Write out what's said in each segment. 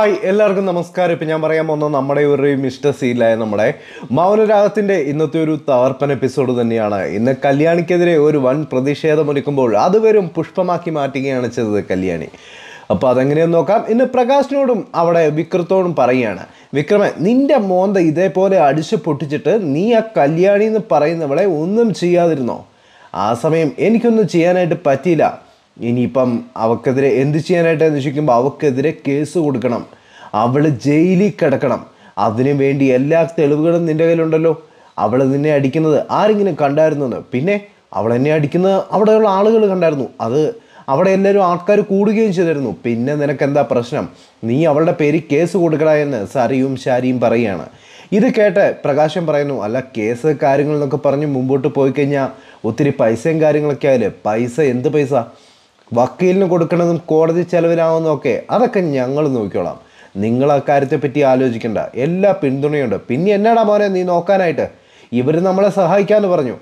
Hi എല്ലാവർക്കും നമസ്കാരം. ഇപ്പം ഞാൻ പറയാൻ പോകുന്നത് നമ്മുടെ ഒരു മിസ്റ്റർ സീലായ നമ്മുടെ മൗനരാഗത്തിന്റെ ഇന്നത്തെ ഒരു തകർപ്പൻ എപ്പിസോഡ് തന്നെയാണ്. ഇന്ന് കല്യാണിക്കെതിരെ ഒരു വൻ പ്രതിഷേധമൊരുക്കുമ്പോൾ അത് വെറും പുഷ്പമാക്കി മാറ്റുകയാണ് ചെയ്തത് കല്യാണി. അപ്പോൾ അതെങ്ങനെയെന്ന് നോക്കാം. ഇന്ന് പ്രകാശിനോടും അവിടെ വിക്രത്തോടും പറയുകയാണ്. വിക്രമൻ നിന്റെ മോന്ത ഇതേപോലെ അടിച്ചു പൊട്ടിച്ചിട്ട് നീ ആ കല്യാണി എന്ന് പറയുന്നവളെ ഒന്നും ചെയ്യാതിരുന്നോ? ആ സമയം എനിക്കൊന്നും ചെയ്യാനായിട്ട് പറ്റിയില്ല. ഇനിയിപ്പം അവക്കെതിരെ എന്ത് ചെയ്യാനായിട്ട് അന്വേഷിക്കുമ്പോൾ അവക്കെതിരെ കേസ് കൊടുക്കണം. അവൾ ജയിലിൽ കിടക്കണം. അതിനു വേണ്ടി എല്ലാ തെളിവുകളും നിന്റെ കയ്യിലുണ്ടല്ലോ. അവൾ നിന്നെ അടിക്കുന്നത് ആരെങ്കിലും കണ്ടായിരുന്നെന്ന് പിന്നെ അവൾ എന്നെ അടിക്കുന്നത് അവിടെയുള്ള ആളുകൾ കണ്ടായിരുന്നു. അത് അവിടെ എല്ലാവരും ആൾക്കാർ കൂടുകയും ചെയ്തിരുന്നു. പിന്നെ നിനക്ക് എന്താ പ്രശ്നം? നീ അവളുടെ പേര് കേസ് കൊടുക്കടാ എന്ന് സറിയും ശാരിയും പറയുകയാണ്. ഇത് കേട്ട് പ്രകാശം പറയുന്നു അല്ല കേസ് കാര്യങ്ങൾ എന്നൊക്കെ പറഞ്ഞ് മുമ്പോട്ട് പോയി കഴിഞ്ഞാൽ ഒത്തിരി പൈസയും കാര്യങ്ങളൊക്കെ ആയാലും പൈസ എന്ത് പൈസ? വക്കീലിന് കൊടുക്കണതും കോടതി ചെലവിലാവുന്നതൊക്കെ അതൊക്കെ ഞങ്ങൾ നോക്കിക്കോളാം. നിങ്ങൾ ആ കാര്യത്തെപ്പറ്റി ആലോചിക്കേണ്ട. എല്ലാ പിന്തുണയുണ്ട്. പിന്നെ എന്നാടാ മോനെ നീ നോക്കാനായിട്ട്? ഇവർ നമ്മളെ സഹായിക്കാമെന്ന് പറഞ്ഞു.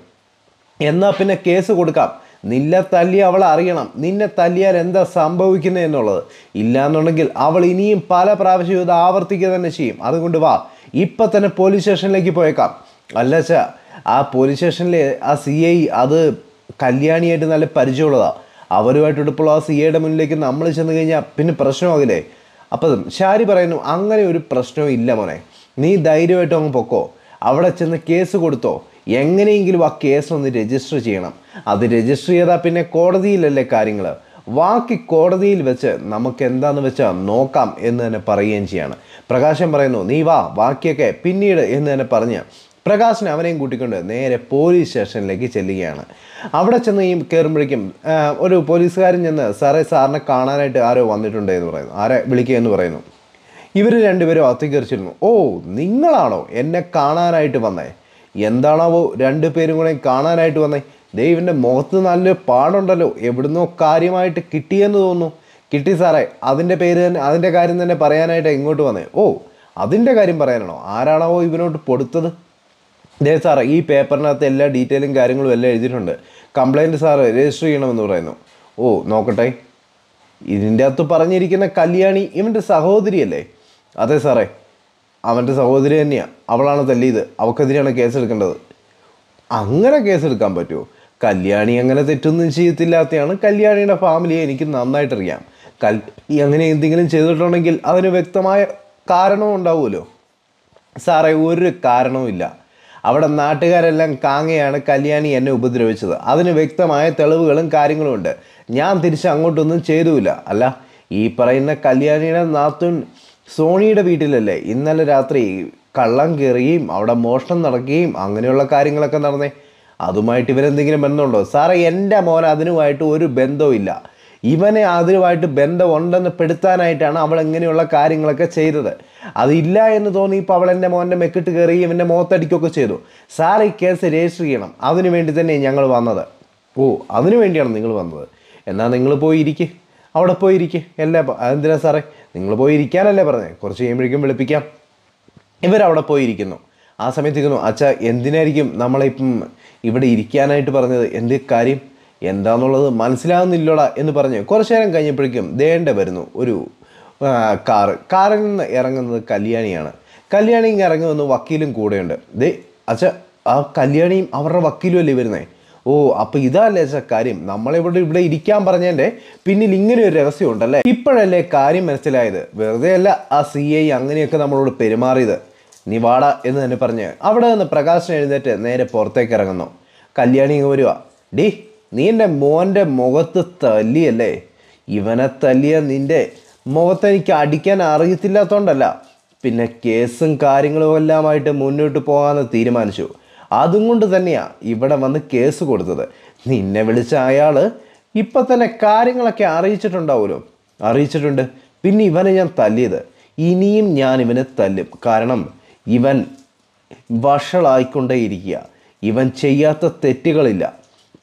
എന്നാൽ പിന്നെ കേസ് കൊടുക്കാം. നിന്നെ തല്ലി അവൾ അറിയണം. നിന്നെ തല്ലിയാൽ എന്താ സംഭവിക്കുന്നത് എന്നുള്ളത്. ഇല്ലാന്നുണ്ടെങ്കിൽ അവൾ ഇനിയും പല പ്രാവശ്യം ഇത് ആവർത്തിക്കുക തന്നെ ചെയ്യും. അതുകൊണ്ട് വാ ഇപ്പം തന്നെ പോലീസ് സ്റ്റേഷനിലേക്ക് പോയേക്കാം. അല്ലച്ചാ ആ പോലീസ് സ്റ്റേഷനിലെ ആ സി ഐ അത് കല്യാണിയായിട്ട് നല്ല പരിചയമുള്ളതാണ് അവരുമായിട്ട് എടുപ്പുള്ള ആ സി എയുടെ മുന്നിലേക്ക് നമ്മൾ ചെന്ന് കഴിഞ്ഞാൽ പിന്നെ പ്രശ്നമാകില്ലേ? അപ്പം ഷാരി പറയുന്നു അങ്ങനെ ഒരു പ്രശ്നവും ഇല്ല മോനെ. നീ ധൈര്യമായിട്ട് അങ്ങ് പൊക്കോ. അവിടെ ചെന്ന് കേസ് കൊടുത്തോ. എങ്ങനെയെങ്കിലും ആ കേസ് ഒന്ന് രജിസ്റ്റർ ചെയ്യണം. അത് രജിസ്റ്റർ ചെയ്താൽ പിന്നെ കോടതിയിലല്ലേ കാര്യങ്ങൾ വാക്കി കോടതിയിൽ വെച്ച് നമുക്ക് എന്താണെന്ന് വെച്ചാൽ നോക്കാം എന്ന് തന്നെ പറയുകയും ചെയ്യാണ്. പ്രകാശം പറയുന്നു നീ വാ ബാക്കിയൊക്കെ പിന്നീട് എന്ന് തന്നെ പറഞ്ഞ് പ്രകാശൻ അവനെയും കൂട്ടിക്കൊണ്ട് നേരെ പോലീസ് സ്റ്റേഷനിലേക്ക് ചെല്ലുകയാണ്. അവിടെ ചെന്ന് ഈ കയറുമ്പോഴേക്കും ഒരു പോലീസുകാരൻ ചെന്ന് സാറേ സാറിനെ കാണാനായിട്ട് ആരോ വന്നിട്ടുണ്ട് എന്ന് പറയുന്നു. ആരെ വിളിക്കുക എന്ന് പറയുന്നു. ഇവർ രണ്ടുപേരും അത്തിക്കറിച്ചിരുന്നു ഓ നിങ്ങളാണോ എന്നെ കാണാനായിട്ട് വന്നേ? എന്താണാവോ രണ്ടുപേരും കൂടെ കാണാനായിട്ട് വന്നേ? ദൈവന്റെ മുഖത്ത് നല്ല പാടുണ്ടല്ലോ. എവിടുന്നോ കാര്യമായിട്ട് കിട്ടിയെന്ന് തോന്നുന്നു. കിട്ടി സാറേ. അതിന്റെ പേര് തന്നെ അതിന്റെ കാര്യം തന്നെ പറയാനായിട്ട് ഇങ്ങോട്ട് വന്നേ. ഓ അതിന്റെ കാര്യം പറയാനാണോ? ആരാണാവോ ഇവനോട്ട് കൊടുത്തത് ദേ സാറേ ഈ പേപ്പറിനകത്ത് എല്ലാ ഡീറ്റെയിലും കാര്യങ്ങളും എല്ലാം എഴുതിയിട്ടുണ്ട്. കംപ്ലൈന്റ് സാർ രജിസ്റ്റർ ചെയ്യണമെന്ന് പറയുന്നു. ഓ നോക്കട്ടെ. ഇതിന്റെ അകത്ത് പറഞ്ഞിരിക്കുന്ന കല്യാണി ഇവന്റെ സഹോദരിയല്ലേ? അതെ സാറേ അവന്റെ സഹോദരി തന്നെയാണ് അവളാണ് തല്ലിയത്. അവക്കെതിരെയാണ് കേസെടുക്കേണ്ടത്. അങ്ങനെ കേസെടുക്കാൻ പറ്റുമോ? കല്യാണി അങ്ങനെ തെറ്റൊന്നും ചെയ്യത്തില്ലാത്തതാണ് കല്യാണിയുടെ ഫാമിലിയെ എനിക്ക് നന്നായിട്ടറിയാം. കല്യാണി അങ്ങനെ എന്തെങ്കിലും ചെയ്തിട്ടുണ്ടെങ്കിൽ അതിന് വ്യക്തമായ കാരണവും ഉണ്ടാവുമല്ലോ. സാറേ ഒരു കാരണവുമില്ല. അവിടെ നാട്ടുകാരെല്ലാം കാങ്ങയാണ് കല്യാണി എന്നെ ഉപദ്രവിച്ചത്. അതിന് വ്യക്തമായ തെളിവുകളും കാര്യങ്ങളും ഉണ്ട്. ഞാൻ തിരിച്ച് അങ്ങോട്ടൊന്നും ചെയ്തുമില്ല അല്ല ഈ പറയുന്ന കല്യാണിയുടെ നാത്തുൻ സോണിയുടെ വീട്ടിലല്ലേ? ഇന്നലെ രാത്രി കള്ളം കയറുകയും അവിടെ മോഷണം നടക്കുകയും അങ്ങനെയുള്ള കാര്യങ്ങളൊക്കെ നടന്നേ. അതുമായിട്ട് ഇവരെന്തെങ്കിലും ബന്ധമുണ്ടോ? സാറേ എന്റെ മോൻ അതിനുമായിട്ട് ഒരു ബന്ധവും ഇവനെ അതിലുമായിട്ട് ബന്ധമുണ്ടെന്ന് പെടുത്താനായിട്ടാണ് അവൾ ഇങ്ങനെയുള്ള കാര്യങ്ങളൊക്കെ ചെയ്തത്. അതില്ല എന്ന് തോന്നിയപ്പോൾ അവൾ എന്റെ മോന്റെ മെക്കിട്ട് കയറി ഇവന്റെ മുഖത്തടിക്കുകയൊക്കെ ചെയ്തു. സാർ ഈ കേസ് രജിസ്റ്റർ ചെയ്യണം. അതിനു വേണ്ടി തന്നെ ഞങ്ങൾ വന്നത്. ഓ അതിനു വേണ്ടിയാണ് നിങ്ങൾ വന്നത്. എന്നാൽ നിങ്ങൾ പോയി ഇരിക്ക് അവിടെ പോയി ഇരിക്ക് എല്ലാ അതെന്തിനാ സാറേ? നിങ്ങൾ പോയി ഇരിക്കാനല്ലേ പറഞ്ഞത്. കുറച്ച് കഴിയുമ്പോഴേക്കും വിളിപ്പിക്കാം. ഇവരവിടെ പോയിരിക്കുന്നു. ആ സമയത്തിരിക്കുന്നു അച്ഛാ എന്തിനായിരിക്കും നമ്മളിപ്പം ഇവിടെ ഇരിക്കാനായിട്ട് പറഞ്ഞത്? എന്ത് കാര്യം? എന്താന്നുള്ളത് മനസ്സിലാകുന്നില്ലടാ എന്ന് പറഞ്ഞ് കുറച്ചു നേരം കഴിഞ്ഞപ്പോഴേക്കും ദേണ്ട വരുന്നു ഒരു കാറ്. കാറിൽ നിന്ന് ഇറങ്ങുന്നത് കല്യാണിയാണ്. കല്യാണി ഇങ്ങനെ ഇറങ്ങി വന്ന് വക്കീലും കൂടെയുണ്ട്. ദേ അച്ഛ ആ കല്യാണിയും അവരുടെ വക്കീലും അല്ലേ വരുന്നേ? ഓ അപ്പോൾ ഇതല്ലേ അച്ഛ കാര്യം. നമ്മളിവിടെ ഇവിടെ ഇരിക്കാൻ പറഞ്ഞതിന്റെ പിന്നിൽ ഇങ്ങനെ ഒരു രഹസ്യം ഉണ്ടല്ലേ ഇപ്പോഴല്ലേ കാര്യം മനസ്സിലായത്. വെറുതെ അല്ല ആ സി ഐ അങ്ങനെയൊക്കെ നമ്മളോട് പെരുമാറിയത്. നീ വാട എന്ന് തന്നെ പറഞ്ഞ് അവിടെ നിന്ന് പ്രകാശൻ എഴുന്നേറ്റ് നേരെ പുറത്തേക്ക് ഇറങ്ങുന്നു. കല്യാണി ഇങ്ങ് വരുവാ. ഡീ നീ എന്റെ മോന്റെ മുഖത്ത് തല്ലിയല്ലേ? ഇവനെ തല്ലിയ നിന്റെ മുഖത്ത് എനിക്ക് അടിക്കാൻ അറിയത്തില്ലാത്തതുകൊണ്ടല്ല പിന്നെ കേസും കാര്യങ്ങളും എല്ലാമായിട്ട് മുന്നോട്ട് പോകാമെന്ന് തീരുമാനിച്ചു. അതും കൊണ്ട് തന്നെയാണ് ഇവിടെ വന്ന് കേസ് കൊടുത്തത്. നിന്നെ വിളിച്ച അയാൾ ഇപ്പം തന്നെ കാര്യങ്ങളൊക്കെ അറിയിച്ചിട്ടുണ്ടാവുമല്ലോ. അറിയിച്ചിട്ടുണ്ട്. പിന്നെ ഇവനെ ഞാൻ തല്ലിയത്. ഇനിയും ഞാൻ ഇവനെ തല്ലും. കാരണം ഇവൻ വഷളായിക്കൊണ്ടേയിരിക്കുക. ഇവൻ ചെയ്യാത്ത തെറ്റുകളില്ല.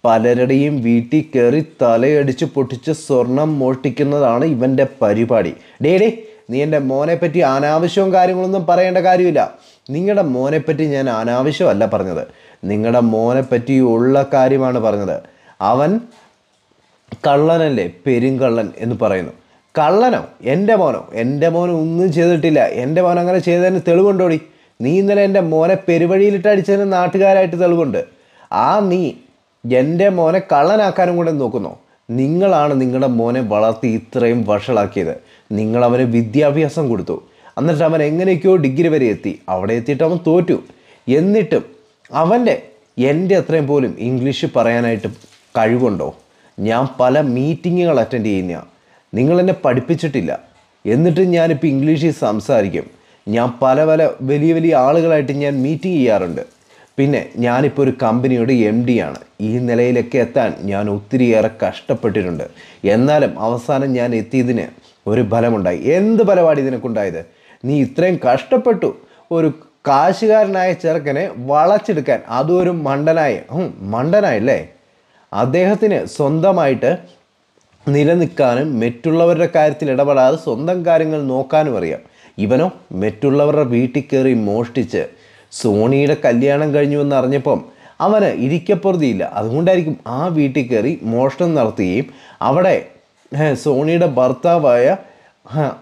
പലരുടെയും വീട്ടിൽ കയറി തലയടിച്ച് പൊട്ടിച്ച് സ്വർണം മോഷ്ടിക്കുന്നതാണ് ഇവന്റെ പരിപാടി. ഡേ ഡേ നീ എന്റെ മോനെപ്പറ്റി പറ്റി അനാവശ്യവും കാര്യങ്ങളൊന്നും പറയേണ്ട കാര്യമില്ല. നിങ്ങളുടെ മോനെപ്പറ്റി ഞാൻ അനാവശ്യമല്ല പറഞ്ഞത്. നിങ്ങളുടെ മോനെപ്പറ്റി ഉള്ള കാര്യമാണ് പറഞ്ഞത്. അവൻ കള്ളനല്ലേ പെരുങ്കള്ളൻ എന്ന് പറയുന്നു. കള്ളനോ? എന്റെ മോനോ? എന്റെ മോൻ ഒന്നും ചെയ്തിട്ടില്ല. എന്റെ മോൻ അങ്ങനെ ചെയ്തതിന് തെളിവുണ്ടോടി? നീ ഇന്നലെ എന്റെ മോനെ പെരുവഴിയിലിട്ട് അടിച്ചതിന് നാട്ടുകാരായിട്ട് തെളിവുണ്ട്. ആ നീ എന്റെ മോനെ കള്ളനാക്കാനും കൂടെ നോക്കുന്നോ. നിങ്ങളാണ് നിങ്ങളുടെ മോനെ വളർത്തി ഇത്രയും വഷളാക്കിയത്. നിങ്ങൾ അവന് വിദ്യാഭ്യാസം കൊടുത്തു. എന്നിട്ട് അവൻ എങ്ങനെയൊക്കെയോ ഡിഗ്രി വരെ എത്തി. അവിടെ എത്തിയിട്ട് അവൻ തോറ്റു. എന്നിട്ടും അവന്റെ എന്റെ അത്രയും പോലും ഇംഗ്ലീഷ് പറയാനായിട്ട് കഴിവുണ്ടോ? ഞാൻ പല മീറ്റിങ്ങുകൾ അറ്റൻഡ് ചെയ്യുന്ന. നിങ്ങൾ എന്നെ പഠിപ്പിച്ചിട്ടില്ല. എന്നിട്ട് ഞാനിപ്പോൾ ഇംഗ്ലീഷിൽ സംസാരിക്കും. ഞാൻ പല പല വലിയ വലിയ ആളുകളായിട്ട് ഞാൻ മീറ്റിംഗ് ചെയ്യാറുണ്ട്. പിന്നെ ഞാനിപ്പോൾ ഒരു കമ്പനിയുടെ എം ആണ്. ഈ നിലയിലൊക്കെ എത്താൻ ഞാൻ ഒത്തിരിയേറെ കഷ്ടപ്പെട്ടിട്ടുണ്ട്. എന്നാലും അവസാനം ഞാൻ എത്തിയതിന് ഒരു ഫലമുണ്ടായി. എന്ത് ഫലമാണ് ഇതിനൊക്കെ നീ ഇത്രയും കഷ്ടപ്പെട്ടു ഒരു കാശുകാരനായ ചെറുക്കനെ വളച്ചെടുക്കാൻ. അതും ഒരു മണ്ടനായ മണ്ടനായല്ലേ? അദ്ദേഹത്തിന് സ്വന്തമായിട്ട് നിലനിൽക്കാനും മറ്റുള്ളവരുടെ കാര്യത്തിൽ ഇടപെടാതെ സ്വന്തം കാര്യങ്ങൾ നോക്കാനും അറിയാം. ഇവനോ മറ്റുള്ളവരുടെ വീട്ടിൽ കയറി മോഷ്ടിച്ച് സോണിയുടെ കല്യാണം കഴിഞ്ഞു എന്ന് അറിഞ്ഞപ്പം അവന് ഇരിക്കപ്പുറതിയില്ല. അതുകൊണ്ടായിരിക്കും ആ വീട്ടിൽ കയറി മോഷണം നടത്തുകയും അവിടെ സോണിയുടെ ഭർത്താവായ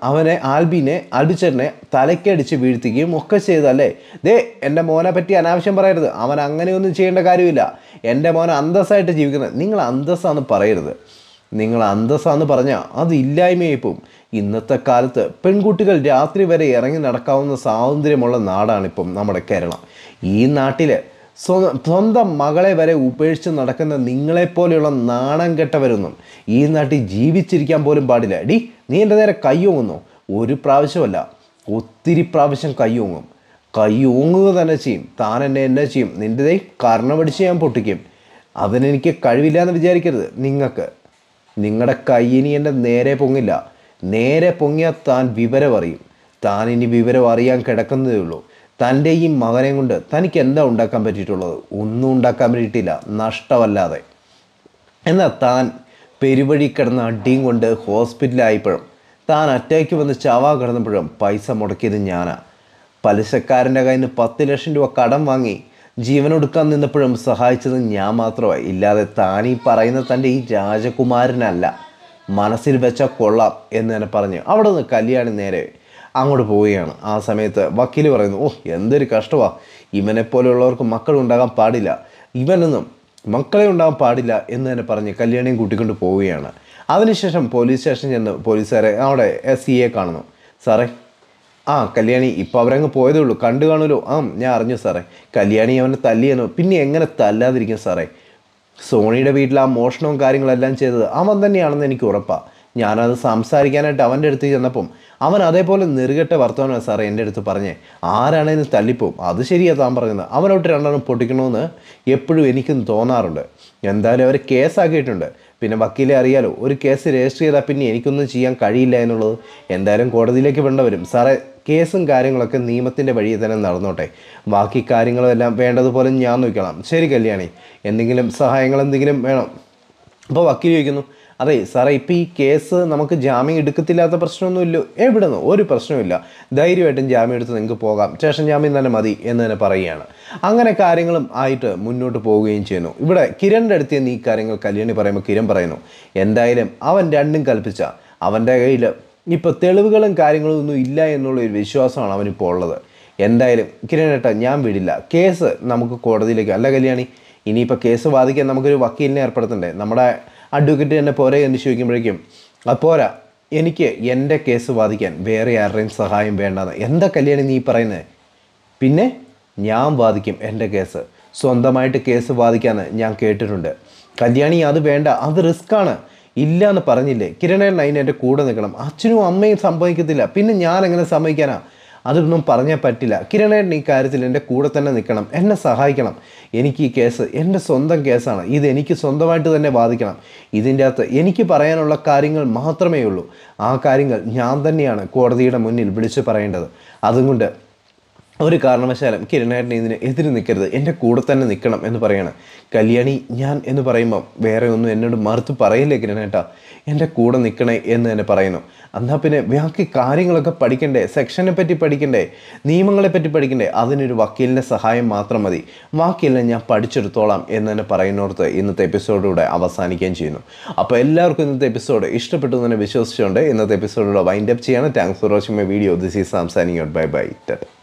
അവനെ ആൽബിനെ ആൽബിച്ചേട്ടനെ തലക്കടിച്ച് വീഴ്ത്തുകയും ഒക്കെ ചെയ്തല്ലേ? ദേ എന്റെ മോനെ പറ്റി അനാവശ്യം പറയരുത്. അവൻ അങ്ങനെയൊന്നും ചെയ്യേണ്ട കാര്യമില്ല. എന്റെ മോൻ അന്തസ്സായിട്ട് ജീവിക്കുന്നത്. നിങ്ങൾ അന്തസ്സാന്ന് പറയരുത്. നിങ്ങൾ അന്തസ്സാന്ന് പറഞ്ഞാൽ അത് ഇല്ലായ്മയായി പോവും ഇന്നത്തെ കാലത്ത് പെൺകുട്ടികൾ രാത്രി വരെ ഇറങ്ങി നടക്കാവുന്ന സ്വാതന്ത്ര്യമുള്ള നാടാണിപ്പം നമ്മുടെ കേരളം. ഈ നാട്ടിൽ സ്വ- സ്വന്തം മകളെ വരെ ഉപേക്ഷിച്ച് നടക്കുന്ന നിങ്ങളെപ്പോലെയുള്ള നാണം കെട്ടവരൊന്നും ഈ നാട്ടിൽ ജീവിച്ചിരിക്കാൻ പോലും പാടില്ല. ഡി നീ എന്റെ നേരെ കയ്യോങ്ങുന്നു ഒരു പ്രാവശ്യമല്ല ഒത്തിരി പ്രാവശ്യം കയ്യോങ്ങും കയ്യോങ്ങുക തന്നെ ചെയ്യും. താൻ എന്നെ എന്നെ ചെയ്യും? നിന്റെ ദേ കർണമടിച്ച് ഞാൻ പൊട്ടിക്കും. അതിനെനിക്ക് കഴിവില്ല എന്ന് വിചാരിക്കരുത്. നിങ്ങൾക്ക് നിങ്ങളുടെ കയ്യിനി എന്റെ നേരെ പൊങ്ങില്ല. നേരെ പൊങ്ങിയാൽ താൻ വിവരം അറിയും താൻ ഇനി വിവരം അറിയാൻ കിടക്കുന്നതേ ഉള്ളൂ. തന്റെ ഈ മകനെ കൊണ്ട് തനിക്ക് എന്താ ഉണ്ടാക്കാൻ പറ്റിയിട്ടുള്ളത്? ഒന്നും ഉണ്ടാക്കാൻ പറ്റിയിട്ടില്ല. നഷ്ടമല്ലാതെ. എന്നാൽ താൻ പെരുവഴി കിടന്ന അടിയും കൊണ്ട് ഹോസ്പിറ്റലായപ്പോഴും താൻ അറ്റാക്ക് വന്ന് ചവാ കിടന്നപ്പോഴും പൈസ മുടക്കിയത് ഞാനാ. പലിശക്കാരന്റെ കയ്യിൽ നിന്ന് പത്ത് ലക്ഷം രൂപ കടം വാങ്ങി ജീവനൊടുക്കാൻ നിന്നപ്പോഴും സഹായിച്ചത് ഞാൻ മാത്രമായി. ഇല്ലാതെ താൻ ഈ പറയുന്ന തന്റെ ഈ രാജകുമാരനല്ല. മനസ്സിൽ വെച്ച കൊള്ളാം എന്ന് തന്നെ പറഞ്ഞ് അവിടെ നിന്ന് കല്യാണി നേരെ അങ്ങോട്ട് പോവുകയാണ്. ആ സമയത്ത് വക്കീൽ പറയുന്നു ഓ എന്തൊരു കഷ്ടമാ. ഇവനെ പോലെയുള്ളവർക്ക് മക്കളുണ്ടാകാൻ പാടില്ല. ഇവനൊന്നും മക്കളെ ഉണ്ടാകാൻ പാടില്ല എന്ന് തന്നെ പറഞ്ഞ് കല്യാണിയും കൂട്ടിക്കൊണ്ട് പോവുകയാണ്. അതിനുശേഷം പോലീസ് സ്റ്റേഷൻ ചെന്ന് പോലീസുകാരെ അവിടെ എസ് എ കാണുന്നു. സാറേ ആ കല്യാണി ഇപ്പോൾ അവരങ്ങ് പോയതേ ഉള്ളൂ. കണ്ടു കാണുമല്ലോ? ആ ഞാൻ അറിഞ്ഞു സാറേ. കല്യാണി അവനെ തല്ലിയെന്നു. പിന്നെ എങ്ങനെ തല്ലാതിരിക്കും സാറേ? സോണിയുടെ വീട്ടിൽ ആ മോഷണവും കാര്യങ്ങളെല്ലാം ചെയ്തത് അവൻ തന്നെയാണെന്ന് എനിക്ക് ഉറപ്പാണ് ഞാനത് സംസാരിക്കാനായിട്ട് അവന്റെ അടുത്ത് ചെന്നപ്പം അവൻ അതേപോലെ നെറുകെട്ട വർത്തമാനം സാറേ എന്റെ അടുത്ത് പറഞ്ഞേ. ആരാണേന്ന് തല്ലിപ്പോവും അത് ശരിയാണ് താൻ പറയുന്നത്. അവനോട്ട് രണ്ടെണ്ണം പൊട്ടിക്കണമെന്ന് എപ്പോഴും എനിക്കും തോന്നാറുണ്ട്. എന്തായാലും അവർ കേസാക്കിയിട്ടുണ്ട്. പിന്നെ വക്കീലെ അറിയാലോ ഒരു കേസ് രജിസ്റ്റർ ചെയ്താൽ പിന്നെ എനിക്കൊന്നും ചെയ്യാൻ കഴിയില്ല എന്നുള്ളത് എന്തായാലും കോടതിയിലേക്ക് വേണ്ടവരും സാറേ കേസും കാര്യങ്ങളൊക്കെ നിയമത്തിന്റെ വഴിയിൽ തന്നെ നടന്നോട്ടെ. ബാക്കി കാര്യങ്ങളെല്ലാം വേണ്ടതുപോലെ ഞാൻ നോക്കണം ശരി കല്യാണി എന്തെങ്കിലും സഹായങ്ങൾ എന്തെങ്കിലും വേണം? അപ്പോൾ വക്കീൽ ചോദിക്കുന്നു അതെ സാറേ ഇപ്പോൾ ഈ കേസ് നമുക്ക് ജാമ്യം എടുക്കത്തില്ലാത്ത പ്രശ്നമൊന്നുമില്ല. എവിടെ നിന്ന് ഒരു പ്രശ്നമില്ല ധൈര്യമായിട്ടും ജാമ്യം എടുത്ത് നിങ്ങൾക്ക് പോകാം. സ്റ്റേഷൻ ജാമ്യം തന്നെ മതി എന്ന് തന്നെ പറയുകയാണ്. അങ്ങനെ കാര്യങ്ങളും ആയിട്ട് മുന്നോട്ട് പോവുകയും ചെയ്യുന്നു. ഇവിടെ കിരണിന്റെ അടുത്ത് നിന്ന് ഈ കാര്യങ്ങൾ കല്യാണി പറയുമ്പോൾ കിരൺ പറയുന്നു എന്തായാലും അവൻ രണ്ടും കൽപ്പിച്ച അവന്റെ കയ്യിൽ ഇപ്പോൾ തെളിവുകളും കാര്യങ്ങളും ഒന്നും ഇല്ല എന്നുള്ള ഒരു വിശ്വാസമാണ് അവനിപ്പോൾ ഉള്ളത്. എന്തായാലും കിരണേട്ട ഞാൻ വിടില്ല. കേസ് നമുക്ക് കോടതിയിലേക്ക് അല്ല കല്യാണി ഇനിയിപ്പോൾ കേസ് വാദിക്കാൻ നമുക്കൊരു വക്കീലിനെ ഏർപ്പെടുത്തണ്ടേ? നമ്മുടെ അഡ്വക്കേറ്റ് തന്നെ പോരെ എന്ന് ചോദിക്കുമ്പോഴേക്കും അത് പോരാ. എനിക്ക് എന്റെ കേസ് വാദിക്കാൻ വേറെ ആരുടെയും സഹായം വേണ്ടെന്ന്. എന്താ കല്യാണി നീ പറയുന്നത് പിന്നെ ഞാൻ വാദിക്കും എന്റെ കേസ്. സ്വന്തമായിട്ട് കേസ് വാദിക്കാമെന്ന് ഞാൻ കേട്ടിട്ടുണ്ട്. കല്യാണി അത് വേണ്ട. അത് റിസ്ക്കാണ്. ഇല്ല എന്ന് പറഞ്ഞില്ലേ? കിരണേട്ടൻ അതിന് എന്റെ കൂടെ നിൽക്കണം. അച്ഛനും അമ്മയും സംഭവിക്കത്തില്ല. പിന്നെ ഞാൻ എങ്ങനെ സമ്മതിക്കാനാ അതൊന്നും പറഞ്ഞാൽ പറ്റില്ല. കിരണേട്ടൻ ഈ കാര്യത്തിൽ എന്റെ കൂടെ തന്നെ നിൽക്കണം. എന്നെ സഹായിക്കണം. എനിക്ക് ഈ കേസ് എന്റെ സ്വന്തം കേസാണ്. ഇത് എനിക്ക് സ്വന്തമായിട്ട് തന്നെ ബാധിക്കണം. ഇതിന്റെ അകത്ത് എനിക്ക് പറയാനുള്ള കാര്യങ്ങൾ മാത്രമേ ഉള്ളൂ. ആ കാര്യങ്ങൾ ഞാൻ തന്നെയാണ് കോടതിയുടെ മുന്നിൽ വിളിച്ചു പറയേണ്ടത്. അതുകൊണ്ട് ഒരു കാരണവശാലും കിരണായിട്ട് ഇതിന് എതിര് നിൽക്കരുത്. എന്റെ കൂടെ തന്നെ നിൽക്കണം എന്ന് പറയാണ്. കല്യാണി ഞാൻ എന്ന് പറയുമ്പോൾ വേറെ ഒന്നും എന്നോട് മറുത്ത് പറയില്ലേ കിരണേട്ടാ എന്റെ കൂടെ നിൽക്കണേ എന്ന് തന്നെ പറയുന്നു. എന്നാൽ പിന്നെ ബാക്കി കാര്യങ്ങളൊക്കെ പഠിക്കണ്ടേ? സെക്ഷനെ പറ്റി പഠിക്കണ്ടേ? നിയമങ്ങളെ പറ്റി പഠിക്കണ്ടേ? അതിനൊരു വക്കീലിന്റെ സഹായം മാത്രം മതി. ബാക്കിയെല്ലാം ഞാൻ പഠിച്ചെടുത്തോളാം എന്ന് തന്നെ പറയുന്നിടത്ത് ഇന്നത്തെ എപ്പിസോഡിലൂടെ അവസാനിക്കുകയും ചെയ്യുന്നു. അപ്പോൾ എല്ലാവർക്കും ഇന്നത്തെ എപ്പിസോഡ് ഇഷ്ടപ്പെട്ടു തന്നെ വിശ്വസിച്ചുകൊണ്ട് ഇന്നത്തെ എപ്പിസോഡിലൂടെ വൈൻഡപ്പ് ചെയ്യാണ്. Thanks for watching my video this is സാംസാനിങ് out bye bye Tata.